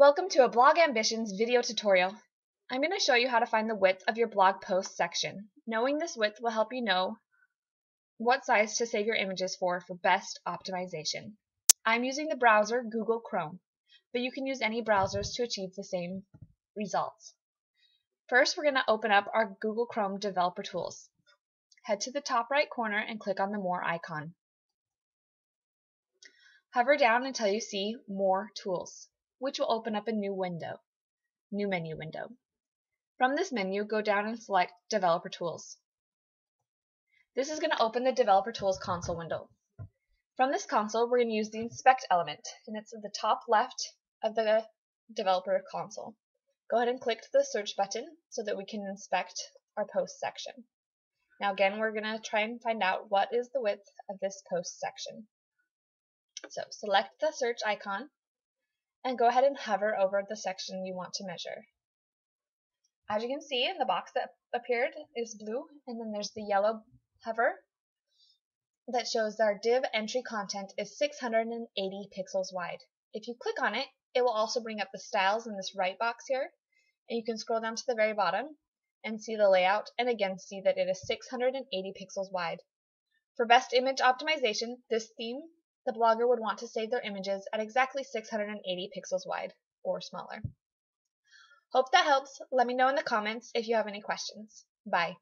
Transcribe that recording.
Welcome to a Blog Ambitions video tutorial. I'm going to show you how to find the width of your blog post section. Knowing this width will help you know what size to save your images for for best optimization. I'm using the browser Google Chrome, but you can use any browsers to achieve the same results. First, we're going to open up our Google Chrome Developer Tools. Head to the top right corner and click on the More icon. Hover down until you see More Tools which will open up a new window, new menu window. From this menu, go down and select Developer Tools. This is going to open the Developer Tools console window. From this console, we're going to use the Inspect element, and it's at the top left of the Developer console. Go ahead and click the Search button so that we can inspect our post section. Now again, we're going to try and find out what is the width of this post section. So select the search icon and go ahead and hover over the section you want to measure. As you can see, in the box that appeared is blue, and then there's the yellow hover that shows our div entry content is 680 pixels wide. If you click on it, it will also bring up the styles in this right box here, and you can scroll down to the very bottom and see the layout, and again see that it is 680 pixels wide. For best image optimization, this theme the blogger would want to save their images at exactly 680 pixels wide or smaller. Hope that helps. Let me know in the comments if you have any questions. Bye.